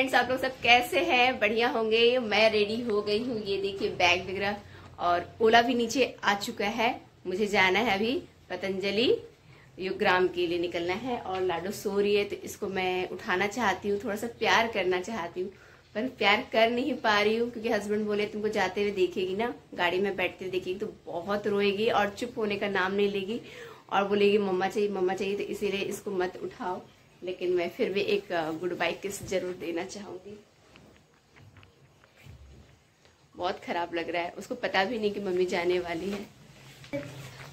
Friends, आप लोग सब कैसे हैं? बढ़िया होंगे? मैं रेडी हो गई हूँ। ये देखिए बैग वगैरह और ओला भी नीचे आ चुका है। मुझे जाना है अभी पतंजलि युग्राम के लिए निकलना है। और लाडो सो रही है तो इसको मैं उठाना चाहती हूँ। थोड़ा सा प्यार करना चाहती हूँ। पर प्यार कर नहीं पा रही हूँ, क्योंकि हस्बैंड बोले, तुमको जाते हुए देखेगी ना, गाड़ी में बैठते हुए देखेगी तो बहुत रोएगी और चुप होने का नाम नहीं लेगी और बोलेगी, मम्मा चाहिए मम्मा चाहिए। तो इसीलिए इसको मत उठाओ। लेकिन मैं फिर भी एक गुड बाई किस ज़रूर देना चाहूँगी। बहुत खराब लग रहा है। उसको पता भी नहीं कि मम्मी जाने वाली है।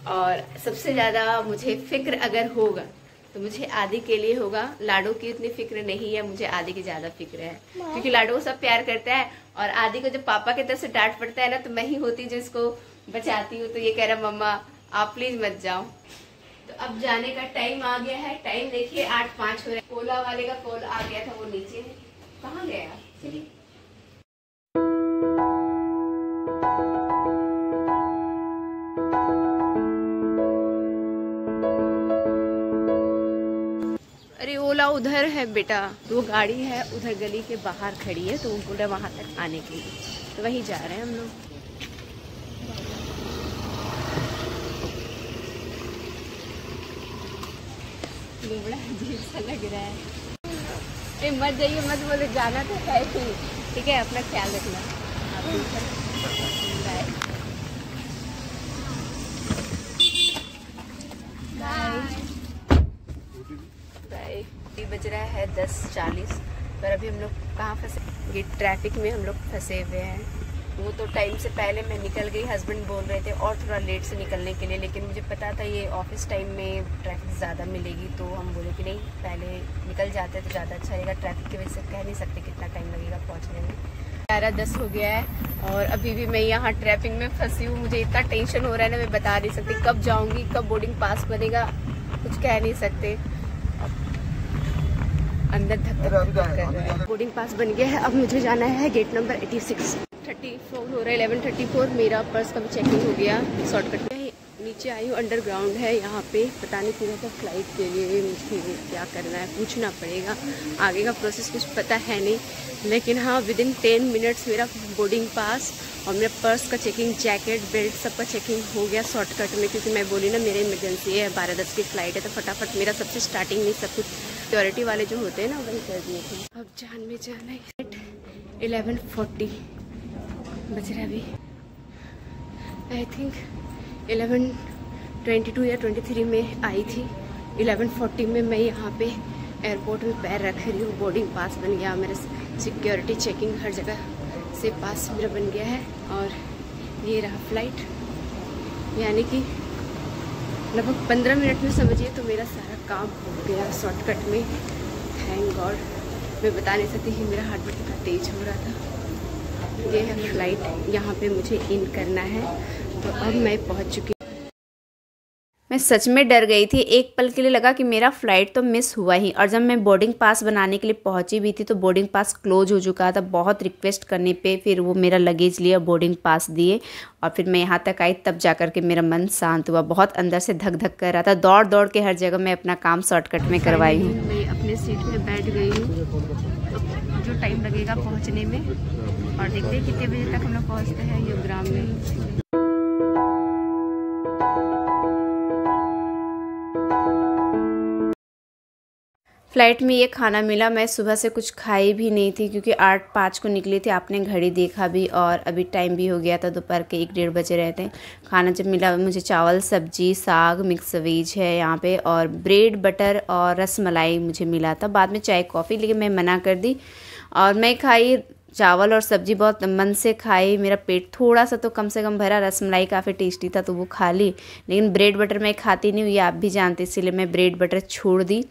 और सबसे ज़्यादा मुझे फ़िक्र अगर होगा तो मुझे आदि के लिए होगा। लाडो की उतनी फ़िक्र नहीं है, मुझे आदि की ज़्यादा फ़िक्र है। क्योंकि लाडो को सब प्यार करता है और आदि को जब पापा के तरफ़ से डांट पड़ता है ना तो मैं ही होती जो इसको बचाती हूँ। तो ये कह रहा मम्मा, आप प्लीज़ मत जाओ। तो अब जाने का टाइम आ गया है। टाइम देखिए, आठ पाँच हो रहा है। कोला वाले का कॉल आ गया था, वो नीचे है। कहाँ गया चलिए। अरे, ओला उधर है बेटा। वो गाड़ी है, उधर गली के बाहर खड़ी है तो बोला वहाँ तक आने के लिए। तो वहीं जा रहे हैं हम लोग। ये बड़ा अजीब सा लग रहा है। ए, मत जाइए, मत बोले, जाना तो है ही। ठीक है, अपना ख्याल रखना। बाय बाय बज रहा है दस चालीस, पर अभी हम लोग कहाँ फंसे? ये ट्रैफ़िक में हम लोग फंसे हुए हैं। वो तो टाइम से पहले मैं निकल गई हस्बैंड बोल रहे थे, और थोड़ा लेट से निकलने के लिए, लेकिन मुझे पता था ये ऑफ़िस टाइम में ट्रैफ़िक ज़्यादा मिलेगी तो हम बोले कि नहीं, पहले निकल जाते तो ज़्यादा अच्छा रहेगा। ट्रैफ़िक की वजह से कह नहीं सकते कितना टाइम लगेगा पहुँचने में। ग्यारह दस हो गया है और अभी भी मैं यहाँ ट्रैफ़िक में फंसी हूँ। मुझे इतना टेंशन हो रहा है ना, मैं बता नहीं सकती कब जाऊँगी, कब बोर्डिंग पास बनेगा, कुछ कह नहीं सकते। अंदर धक धक कर रहा है। बोर्डिंग पास बन गया है, अब मुझे जाना है गेट नंबर 86 थर्टी फोर हो रहा है इलेवन थर्टी फोर मेरा पर्स का भी चेकिंग हो गया शॉर्टकट में नीचे आई हूँ अंडरग्राउंड है यहाँ पे। पता नहीं पूरा था फ़्लाइट के लिए मुझे क्या करना है, पूछना पड़ेगा। आगे का प्रोसेस कुछ पता है नहीं। लेकिन हाँ विद इन टेन मिनट्स मेरा बोर्डिंग पास और मेरा पर्स का चेकिंग जैकेट बेल्ट सबका चेकिंग हो गया शॉर्टकट में, क्योंकि मैं बोली ना, मेरे इमरजेंसी है, बारह दस की फ़्लाइट है तो फटाफट मेरा सबसे स्टार्टिंग में सब कुछ सिक्योरिटी वाले जो होते हैं ना, वही कर दिए थे। अब जान में जाना है। इलेवन फोर्टी बज रहा अभी। I think eleven twenty two या ट्वेंटी थ्री में आई थी। इलेवन फोर्टी में मैं यहाँ पे एयरपोर्ट में पैर रख रही हूँ बोर्डिंग पास बन गया, मेरा सिक्योरिटी चेकिंग हर जगह से पास मेरा बन गया है। और ये रहा फ़्लाइट यानी कि लगभग पंद्रह मिनट में समझिए तो मेरा सारा काम हो गया शॉर्टकट में। थैंक गॉड मैं बता नहीं सकती कि मेरा हार्ट बीट कितना तेज हो रहा था। ये है फ़्लाइट, यहाँ पे मुझे इन करना है। तो अब मैं पहुँच चुकी मैं सच में डर गई थी। एक पल के लिए लगा कि मेरा फ़्लाइट तो मिस हुआ ही। और जब मैं बोर्डिंग पास बनाने के लिए पहुँची भी थी तो बोर्डिंग पास क्लोज हो चुका था। बहुत रिक्वेस्ट करने पे फिर वो मेरा लगेज लिया, बोर्डिंग पास दिए। और फिर मैं यहाँ तक आई, तब जा कर के मेरा मन शांत हुआ। बहुत अंदर से धक धक कर रहा था। दौड़ दौड़ के हर जगह मैं अपना काम शॉर्टकट में करवाई हूँ। मैं अपने सीट में बैठ गई हूँ। जो टाइम लगेगा पहुँचने में। और देखते हैं कितने बजे तक हम लोग पहुँचते हैं योग्राम में। फ़्लाइट में ये खाना मिला। मैं सुबह से कुछ खाई भी नहीं थी क्योंकि आठ पाँच को निकली थी। आपने घड़ी देखा भी और अभी टाइम भी हो गया था दोपहर के एक डेढ़ बजे रहते हैं। खाना जब मिला, मुझे चावल, सब्ज़ी, साग, मिक्स वेज है यहाँ पे और ब्रेड, बटर और रस मलाई मुझे मिला था। बाद में चाय, कॉफ़ी, लेकिन मैं मना कर दी और मैं खाई चावल और सब्ज़ी बहुत मन से खाई। मेरा पेट थोड़ा सा तो कम से कम भरा, रसमलाई काफ़ी टेस्टी था तो वो खा ली। लेकिन ब्रेड, बटर मैं खाती नहीं हुई आप भी जानते इसीलिए मैं ब्रेड, बटर छोड़ दी।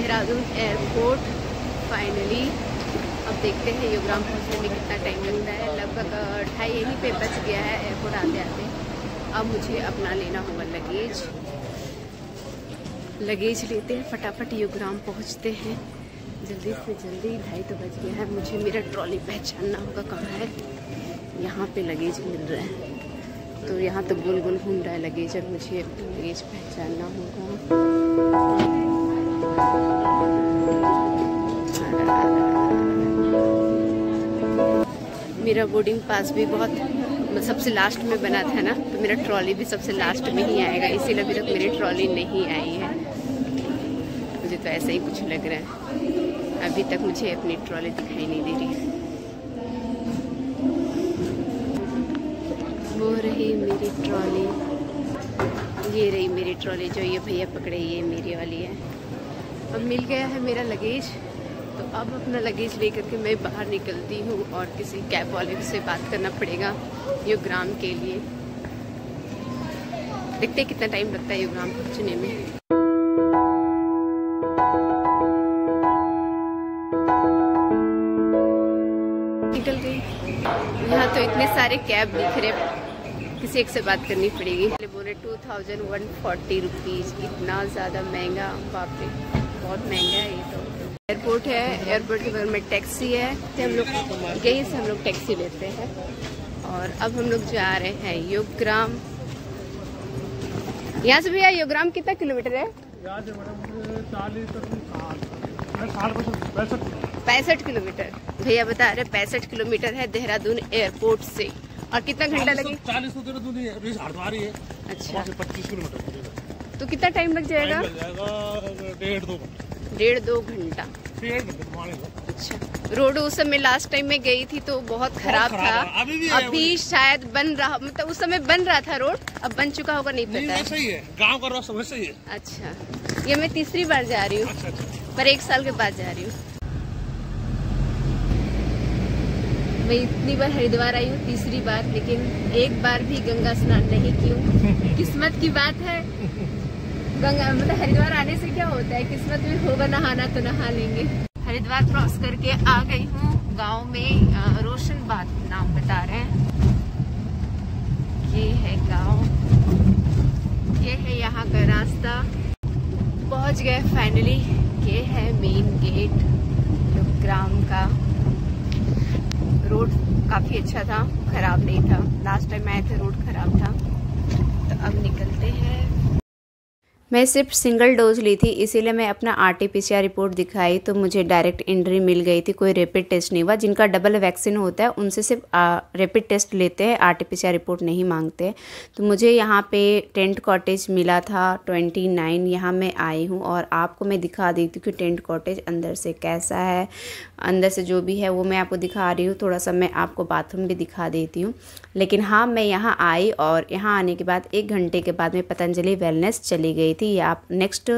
देहरादून एयरपोर्ट फाइनली अब देखते हैं योग्राम पहुँचने में कितना टाइम लगता है। लगभग ढाई यहीं पे बच गया है एयरपोर्ट आते आते अब मुझे अपना लेना होगा लगेज। लगेज लेते हैं, फटाफट योग्राम पहुँचते हैं। जल्दी से जल्दी, ढाई तो बज गया है। मुझे मेरा ट्रॉली पहचानना होगा कहाँ है। यहाँ पे लगेज मिल रहा है। तो यहाँ तो गोल गोल घूम रहा है लगेज, अब मुझे लगेज पहचानना होगा। मेरा बोर्डिंग पास भी बहुत सबसे लास्ट में बना था ना तो मेरा ट्रॉली भी सबसे लास्ट में ही आएगा, इसीलिए अभी तक मेरी ट्रॉली नहीं आई है। मुझे तो ऐसा ही कुछ लग रहा है। अभी तक मुझे अपनी ट्रॉली दिखाई नहीं दे रही वो रही मेरी ट्रॉली ये रही मेरी ट्रॉली जो ये भैया पकड़े, ये मेरी वाली है। अब मिल गया है मेरा लगेज। तो अब अपना लगेज लेकर के मैं बाहर निकलती हूँ और किसी कैब वाले से बात करना पड़ेगा युग्राम के लिए। देखते कितना टाइम लगता है युग्राम पहुँचने में। निकल गई। यहाँ तो इतने सारे कैब दिख रहे किसी एक से बात करनी पड़ेगी। बोले two thousand one forty rupees इतना ज़्यादा महँगा, बाप बहुत महँगा है ये तो। एयरपोर्ट है एयरपोर्ट के बगल में टैक्सी है। तो हम लोग यहीं से हम लोग टैक्सी लेते हैं। और अब हम लोग जा रहे हैं योगग्राम। यहाँ से भैया योगग्राम कितना किलोमीटर है? पैंसठ किलोमीटर। भैया बता रहे पैंसठ किलोमीटर है देहरादून एयरपोर्ट से। और कितना घंटा लगे चालीस तो हरिद्वार है अच्छा। पच्चीस किलोमीटर तो कितना टाइम लग जाएगा? डेढ़ दो डेढ़ दो घंटा। अच्छा। रोड उस समय लास्ट टाइम में गई थी तो बहुत खराब था। अभी भी अभी शायद बन रहा मतलब उस समय बन रहा था रोड अब बन चुका होगा नहीं पता। नहीं, सही है। गाँव का रोड सही है। अच्छा। ये मैं तीसरी बार जा रही हूँ। अच्छा अच्छा। पर एक साल के बाद जा रही हूँ। मैं इतनी बार हरिद्वार आई हूँ, तीसरी बार, लेकिन एक बार भी गंगा स्नान नहीं की हूँ किस्मत की बात है, गंगा मतलब हरिद्वार आने से क्या होता है, किस्मत में होगा नहाना तो नहा लेंगे। हरिद्वार क्रॉस करके आ गई हूँ, गाँव में रोशन बात नाम बता रहे हैं। ये है गाँव। ये है यहाँ का रास्ता। पहुँच गए फाइनली ये है मेन गेट ग्राम का। रोड काफ़ी अच्छा था, खराब नहीं था। लास्ट टाइम आए थे, रोड खराब था। तो अब निकलते हैं। मैं सिर्फ़ सिंगल डोज ली थी, इसीलिए मैं अपना R T P C R report दिखाई तो मुझे डायरेक्ट एंट्री मिल गई थी, कोई रैपिड टेस्ट नहीं हुआ। जिनका डबल वैक्सीन होता है, उनसे सिर्फ़ रैपिड टेस्ट लेते हैं R T P C R report नहीं मांगते तो मुझे यहाँ पे टेंट कॉटेज मिला था ट्वेंटी नाइन यहाँ मैं आई हूँ और आपको मैं दिखा देती हूँ कि टेंट कॉटेज अंदर से कैसा है। अंदर से जो भी है, वो मैं आपको दिखा रही हूँ, थोड़ा सा मैं आपको बाथरूम भी दिखा देती हूँ। लेकिन हाँ मैं यहाँ आई और यहाँ आने के बाद, एक घंटे के बाद मैं पतंजलि वेलनेस चली गई थी आप नेक्स्ट